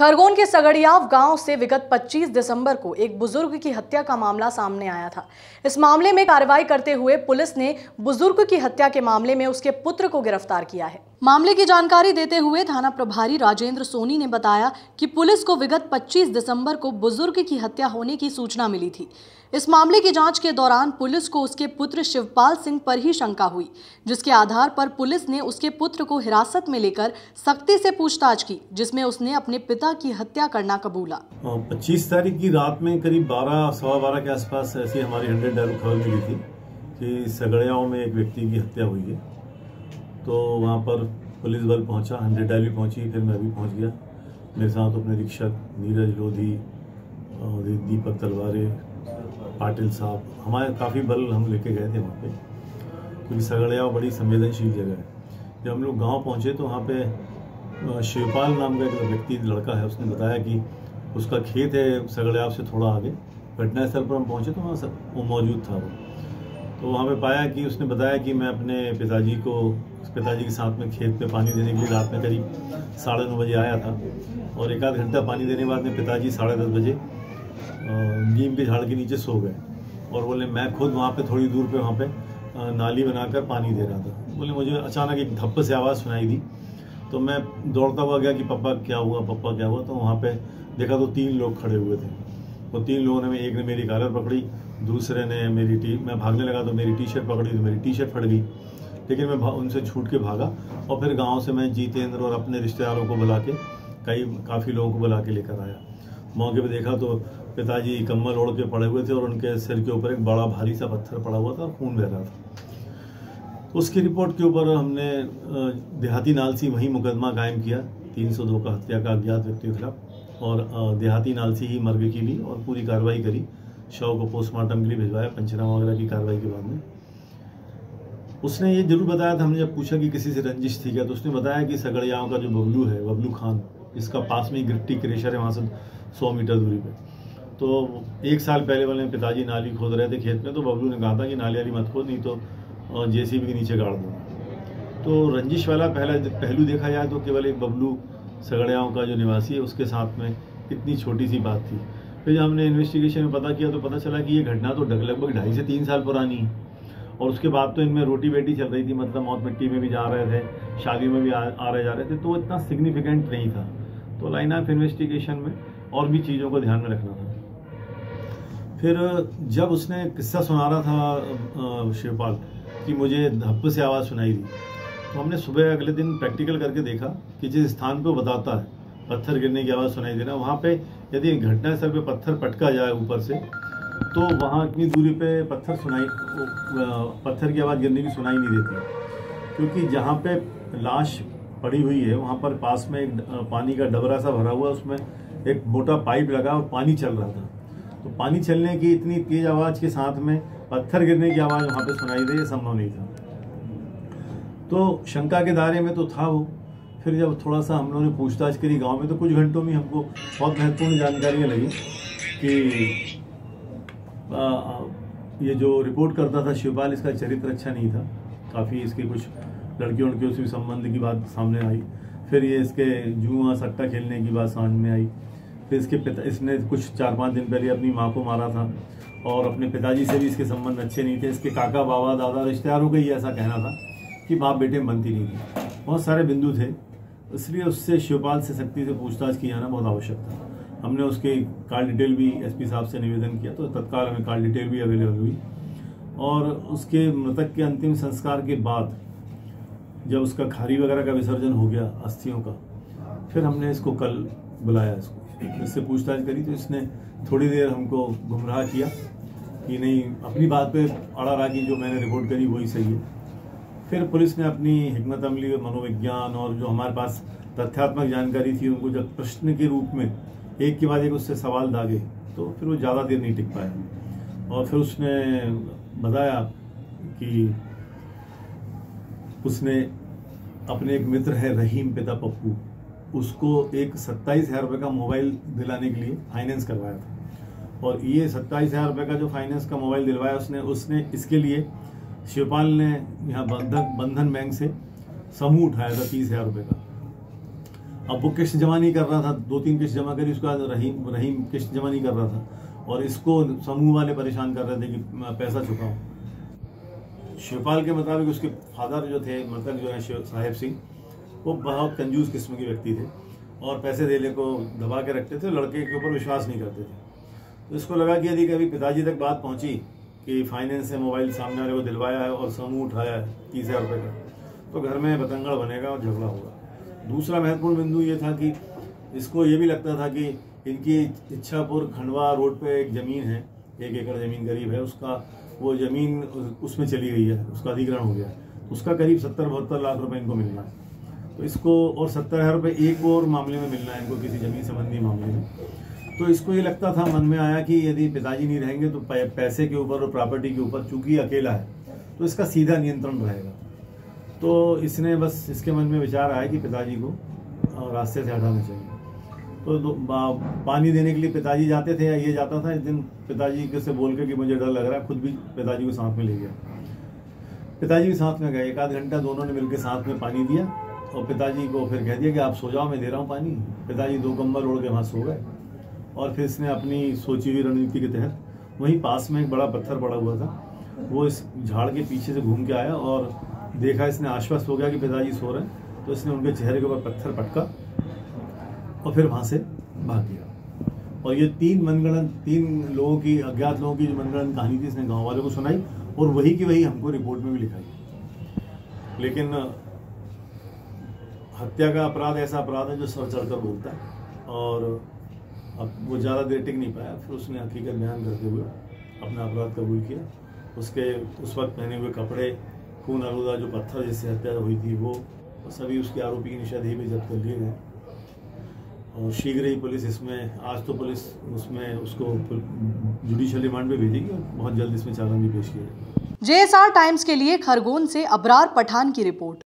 खरगोन के सगड़ियाव गाँव से विगत 25 दिसंबर को एक बुज़ुर्ग की हत्या का मामला सामने आया था। इस मामले में कार्रवाई करते हुए पुलिस ने बुज़ुर्ग की हत्या के मामले में उसके पुत्र को गिरफ़्तार किया है। मामले की जानकारी देते हुए थाना प्रभारी राजेंद्र सोनी ने बताया कि पुलिस को विगत 25 दिसंबर को बुज़ुर्ग की हत्या होने की सूचना मिली थी। इस मामले की जाँच के दौरान पुलिस को उसके पुत्र शिवपाल सिंह पर ही शंका हुई, जिसके आधार पर पुलिस ने उसके पुत्र को हिरासत में लेकर सख्ती से पूछताछ की, जिसमें उसने अपने पिता की हत्या करना कबूला। पच्चीस तारीख की रात में करीब बारह, सवा बारह के आसपास ऐसी हमारी हंड्रेड डायल खबर मिली थी कि सगड़ियाओं में एक व्यक्ति की हत्या हुई है। तो वहाँ पर पुलिस बल पहुँचा हंड्रेड डायल भी पहुँची, फिर मैं भी पहुँच गया। मेरे साथ अपने निरीक्षक नीरज लोधी और दीपक तलवारे, पाटिल साहब, हमारे काफ़ी बल हम लेके गए थे वहाँ पे, क्योंकि सगड़ियाव बड़ी संवेदनशील जगह है। जब हम लोग गाँव पहुँचे तो वहाँ पे शिवपाल नाम का एक व्यक्ति, लड़का है, उसने बताया कि उसका खेत है सगड़ियाव से थोड़ा आगे। घटनास्थल पर हम पहुँचे तो वहाँ वो मौजूद था वो। तो वहाँ पे पाया कि उसने बताया कि मैं अपने पिताजी को, पिताजी के साथ में खेत पे पानी देने के लिए रात में करीब साढ़े नौ बजे आया था और एक आध घंटा पानी देने के बाद में पिताजी साढ़े दस बजे नीम के झाड़ के नीचे सो गए। और बोले, मैं खुद वहाँ पे थोड़ी दूर पे वहाँ पे नाली बनाकर पानी दे रहा था। बोले, मुझे अचानक एक धप्प से आवाज़ सुनाई दी तो मैं दौड़ता हुआ गया कि पापा क्या हुआ, पापा क्या हुआ तो वहाँ पे देखा तो तीन लोग खड़े हुए थे। वो तीन लोगों ने एक ने मेरी कालर पकड़ी, दूसरे ने मेरी टी, मैं भागने लगा तो मेरी टी शर्ट पकड़ी तो मेरी टी शर्ट फट गई। लेकिन मैं उनसे छूट के भागा और फिर गाँव से मैं जीतेंद्र और अपने रिश्तेदारों को बुला के, कई, काफ़ी लोगों को बुला के लेकर आया। मौके पे देखा तो पिताजी कम्बल ओढ़ के पड़े हुए थे और उनके सिर के ऊपर एक बड़ा भारी सा पत्थर पड़ा हुआ था और खून बह रहा था। उसकी रिपोर्ट के ऊपर हमने देहाती नालसी वही मुकदमा कायम किया। 302 का हत्या का अज्ञात व्यक्ति के खिलाफ। और देहाती नालसी ही मर्ग की ली और पूरी कार्रवाई करी। शव को पोस्टमार्टम के लिए भिजवाया, पंचनामा वगैरह की कार्रवाई के बाद में। उसने ये ज़रूर बताया था, हमने जब पूछा कि किसी से रंजिश थी क्या तो उसने बताया कि सगड़ियाओं का जो बबलू है, बबलू खान, इसका पास में ही गिट्टी क्रेशर है, वहाँ से सौ मीटर दूरी पे। तो एक साल पहले वाले पिताजी नाली खोद रहे थे खेत में तो बबलू ने कहा था कि नाली वाली मत खोद, नहीं तो जेसीबी के नीचे गाड़ दो। तो रंजिश वाला पहला पहलू देखा जाए तो केवल एक बबलू सगड़ियाओं का जो निवासी है उसके साथ में इतनी छोटी सी बात थी। फिर जब हमने इन्वेस्टिगेशन में पता किया तो पता चला कि ये घटना तो लगभग ढाई से तीन साल पुरानी है। और उसके बाद तो इनमें रोटी बेटी चल रही थी मतलब मौत मिट्टी में भी जा रहे थे शादियों में भी आ, आ रहे जा रहे थे तो इतना सिग्निफिकेंट नहीं था। तो लाइन ऑफ़ इन्वेस्टिगेशन में और भी चीज़ों को ध्यान में रखना था। फिर जब उसने किस्सा सुना रहा था शिवपाल कि मुझे धप्प से आवाज़ सुनाई दी। तो हमने सुबह अगले दिन प्रैक्टिकल करके देखा कि जिस स्थान पर बताता है, पत्थर गिरने की आवाज़ सुनाई देना, वहाँ पे यदि घटना स्थल पे पत्थर पटका जाए ऊपर से तो वहाँ इतनी दूरी पे पत्थर सुनाई पत्थर की आवाज़ गिरने की सुनाई नहीं देती। क्योंकि जहाँ पे लाश पड़ी हुई है, वहाँ पर पास में एक पानी का डबरा सा भरा हुआ, उसमें एक मोटा पाइप लगा और पानी चल रहा था। तो पानी चलने की इतनी तेज आवाज़ के साथ में पत्थर गिरने की आवाज़ वहाँ पे सुनाई दे ये संभव नहीं था। तो शंका के दायरे में तो था वो। फिर जब थोड़ा सा हम लोगों ने पूछताछ करी गाँव में तो कुछ घंटों में हमको बहुत महत्वपूर्ण जानकारियाँ लगी कि आ, ये जो रिपोर्ट करता था शिवपाल इसका चरित्र अच्छा नहीं था। काफ़ी इसके कुछ लड़कियों लड़कियों से संबंध की बात सामने आई। फिर ये इसके जुआ सट्टा खेलने की बात सामने आई। फिर इसके पिता इसने कुछ चार पाँच दिन पहले अपनी माँ को मारा था। और अपने पिताजी से भी इसके संबंध अच्छे नहीं थे। इसके काका, बाबा, दादा रिश्तेदारों का ही ऐसा कहना था कि बाप बेटे में बनती नहीं थी बहुत सारे बिंदु थे, इसलिए उससे शिवपाल से सख्ती से पूछताछ की जाना बहुत आवश्यक था। हमने उसके कॉल डिटेल भी एसपी साहब से निवेदन किया तो तत्काल हमें कॉल डिटेल भी अवेलेबल हुई। और उसके मृतक के अंतिम संस्कार के बाद जब उसका खारी वगैरह का विसर्जन हो गया अस्थियों का, फिर हमने इसको कल बुलाया इसको। इससे पूछताछ करी तो इसने थोड़ी देर हमको गुमराह किया। कि नहीं, अपनी बात पे अड़ा रहा कि जो मैंने रिपोर्ट करी वही सही है। फिर पुलिस ने अपनी हमत अमली मनोविज्ञान और जो हमारे पास तथ्यात्मक जानकारी थी, उनको जब प्रश्न के रूप में एक के बाद एक उससे सवाल दागे तो फिर वो ज़्यादा देर नहीं टिक पाया और फिर उसने बताया कि उसने अपने एक मित्र है, रहीम पिता पप्पू, उसको एक सत्ताईस हज़ार रुपये का मोबाइल दिलाने के लिए फाइनेंस करवाया था। और ये सत्ताईस हज़ार रुपये का जो फाइनेंस का मोबाइल दिलवाया उसने उसने इसके लिए शिवपाल ने यहाँ बंधन बंधन बैंक से समूह उठाया था तीस हज़ार रुपये का। अब वो किस्त जमा नहीं कर रहा था, दो तीन किस्त जमा करी, उसका रहीम रहीम किस्त जमा नहीं कर रहा था और इसको समूह वाले परेशान कर रहे थे कि पैसा चुकाऊँ। शिवपाल के मुताबिक उसके फादर जो थे, मृतक जो है साहेब सिंह, वो बहुत कंजूस किस्म के व्यक्ति थे और पैसे देने को दबा के रखते थे, लड़के के ऊपर विश्वास नहीं करते थे। तो इसको लगा कि यदि कभी पिताजी तक बात पहुँची कि फाइनेंस से मोबाइल सामने वाले को दिलवाया है और समूह उठाया है तीस हज़ार रुपये का तो घर में बतंगड़ बनेगा और झगड़ा होगा। दूसरा महत्वपूर्ण बिंदु ये था कि इसको ये भी लगता था कि इनकी इच्छापुर खंडवा रोड पे एक ज़मीन है, एक एकड़ ज़मीन करीब है, उसका, वो ज़मीन उसमें चली गई है, उसका अधिग्रहण हो गया है उसका करीब सत्तर बहत्तर लाख रुपए इनको मिलना है। तो इसको, और सत्तर हज़ार रुपये एक और मामले में मिलना है, इनको किसी ज़मीन संबंधी मामले में। तो इसको ये लगता था, मन में आया कि यदि पिताजी नहीं रहेंगे तो पैसे के ऊपर और प्रॉपर्टी के ऊपर, चूँकि अकेला है तो इसका सीधा नियंत्रण रहेगा। तो इसने बस, इसके मन में विचार आया कि पिताजी को रास्ते से हटाना चाहिए। तो पानी देने के लिए पिताजी जाते थे या ये जाता था, इस दिन पिताजी के से बोल के कि मुझे डर लग रहा है, खुद भी पिताजी को साथ में ले गया। पिताजी भी साथ में गए, एक आध घंटा दोनों ने मिलकर साथ में पानी दिया और पिताजी को फिर कह दिया कि आप सो जाओ, मैं दे रहा हूँ पानी। पिताजी दो कम्बल ओढ़ के वहाँ सो गए। और फिर इसने अपनी सोची हुई रणनीति के तहत वहीं पास में एक बड़ा पत्थर पड़ा हुआ था। वो इस झाड़ के पीछे से घूम के आया और देखा इसने आश्वस्त हो गया कि पिताजी सो रहे हैं तो इसने उनके चेहरे के ऊपर पत्थर पटका और फिर वहाँ से भाग गया। और ये तीन मनगणन, तीन लोगों की, अज्ञात लोगों की जो मनगणन कहानी थी इसने गाँव वालों को सुनाई और वही की वही हमको रिपोर्ट में भी लिखाई। लेकिन हत्या का अपराध ऐसा अपराध है जो सर चढ़कर बोलता है और अब वो ज़्यादा देर टिक नहीं पाया, फिर उसने हकीकत बयान करते हुए अपना अपराध कबूल किया। उसके, उस वक्त पहने हुए कपड़े, खून आलूदा जो पत्थर जिससे हत्या हुई थी वो सभी उसके आरोपी की निषेधाई भी जब्त कर लिए गए। और शीघ्र ही पुलिस इसमें, आज तो पुलिस उसमें उसको जुडिशियल रिमांड पे भेजेगी और बहुत जल्द इसमें चालान भी पेश किया जाएगा। जेएसआर टाइम्स के लिए खरगोन से अबरार पठान की रिपोर्ट।